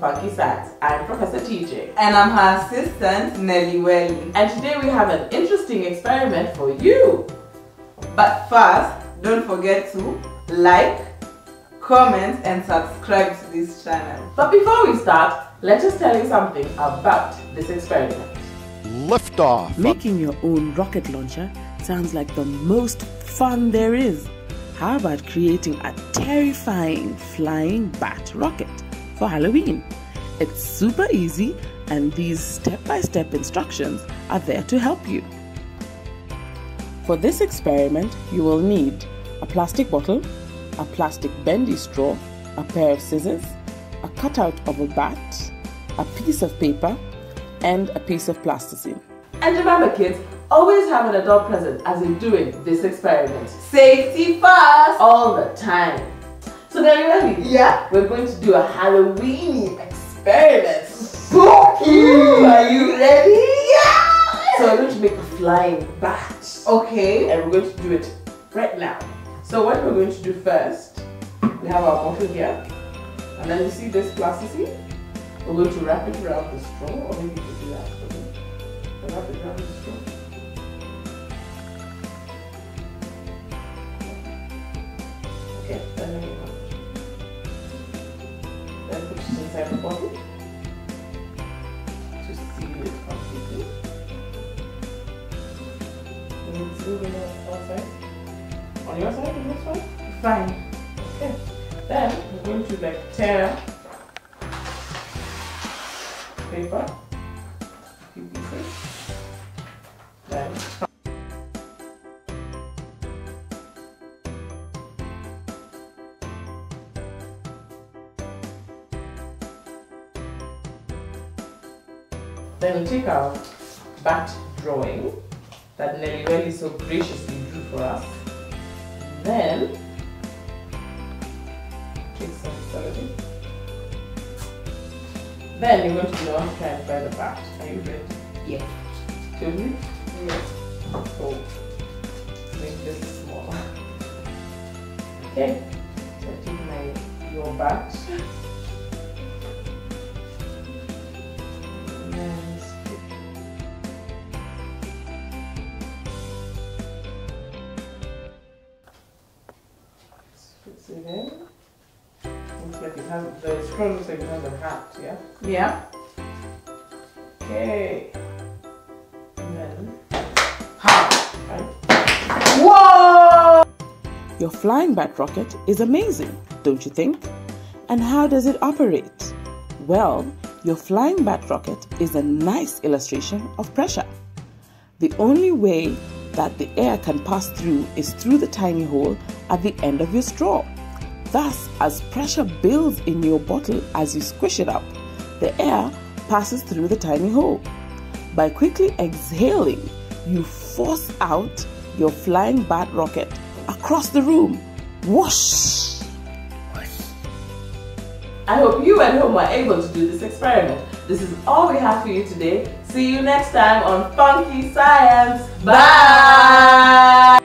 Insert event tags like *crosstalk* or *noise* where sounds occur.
FunKe Science. I'm Professor TJ. And I'm her assistant, Nelly Welly. And today we have an interesting experiment for you. But first, don't forget to like, comment and subscribe to this channel. But before we start, let us tell you something about this experiment. Liftoff. Making your own rocket launcher sounds like the most fun there is. How about creating a terrifying flying bat rocket for Halloween? It's super easy and these step-by-step instructions are there to help you. For this experiment, you will need a plastic bottle, a plastic bendy straw, a pair of scissors, a cutout of a bat, a piece of paper, and a piece of plasticine. And remember kids, always have an adult present as you're doing this experiment. Safety first! All the time. So now you ready? Yeah. We're going to do a Halloween experiment. Spooky! Are you ready? Yeah! So we're going to make a flying bat. Okay. And we're going to do it right now. So what we're going to do first, we have our bottle here. And then you see this plasticine? We're going to wrap it around the straw, or maybe you could do that for me. Wrap it around the straw. Then put it inside the bottle to seal it completely. You need to seal it on. On your side, on this side? Fine. Okay. Then we're going to like tear paper, few pieces. Then we take our bat drawing that Nelly Welly so graciously drew for us. Then take some celery. Then you're going to go and try and fry the bat. Are you ready? Yeah. Yes. Totally? Yes. So make this smaller. *laughs* Okay. So I take my your bat. Fix it in. Looks like it has the straw looks like it has a hat, yeah? Yeah. Okay. And then How? right. Whoa! Your flying bat rocket is amazing, don't you think? And how does it operate? Well, your flying bat rocket is a nice illustration of pressure. The only way that the air can pass through is through the tiny hole at the end of your straw. Thus, as pressure builds in your bottle as you squish it up, the air passes through the tiny hole. By quickly exhaling, you force out your flying bat rocket across the room. Whoosh! I hope you at home are able to do this experiment. This is all we have for you today. See you next time on FunKe Science. Bye!